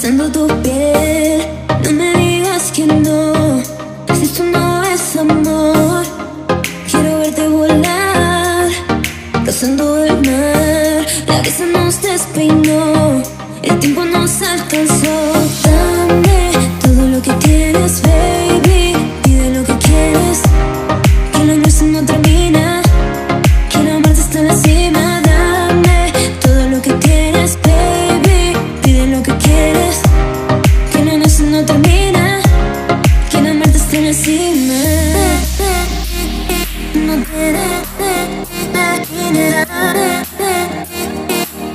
besando tu piel. No me digas que no, si esto no es amor. Quiero verte volar, cruzando el mar. La brisa nos despeinó, el tiempo nos alcanzó. Dame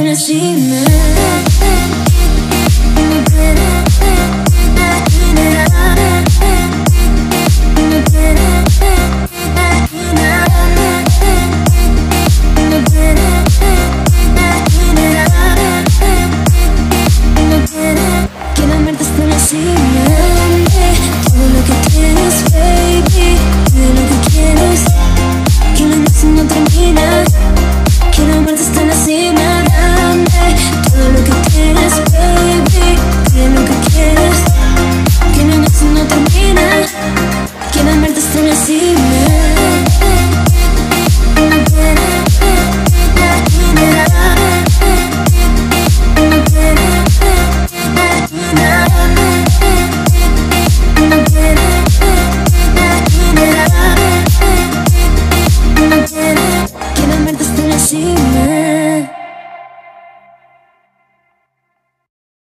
Tennessee man. destined to see me.